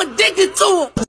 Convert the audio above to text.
I'm addicted to it.